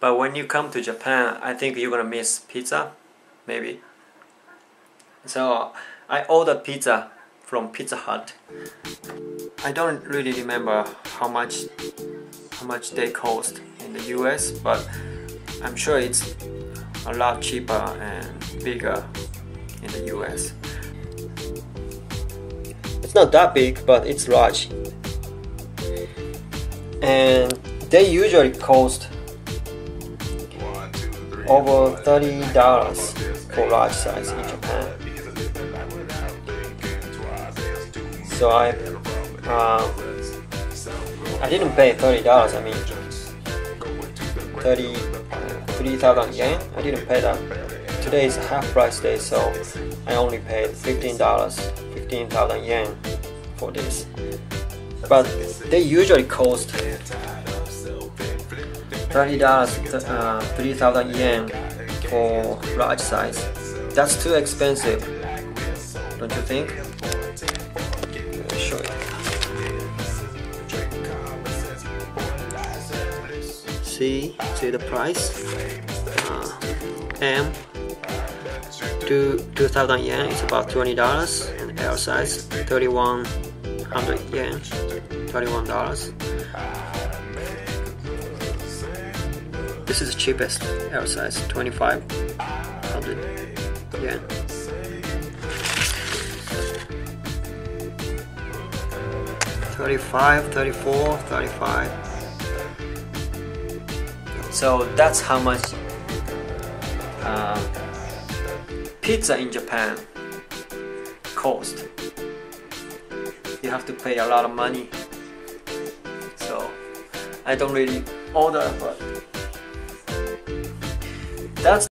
but when you come to Japan I think you're gonna miss pizza maybe. So I ordered pizza from Pizza Hut. I don't really remember how much how much they cost in the US but I'm sure it's a lot cheaper and bigger in the US it's not that big but it's large. And they usually cost over $30 for large size in Japan. So I uh, I didn't pay $30 I mean 30 3,000 yen. I didn't pay that. Today is half price day so I only paid $15 15,000 yen for this. But they usually cost thirty dollars, uh, three thousand yen for large size. That's too expensive, don't you think? Show. See, see the price? Uh, M two two thousand yen is about twenty dollars, and L size thirty one hundred yen, thirty one dollars. This is the cheapest L size, 2500 yen. Thirty-five, thirty-four, thirty-five. So that's how much uh, pizza in Japan cost. You have to pay a lot of money. So I don't really order, but that's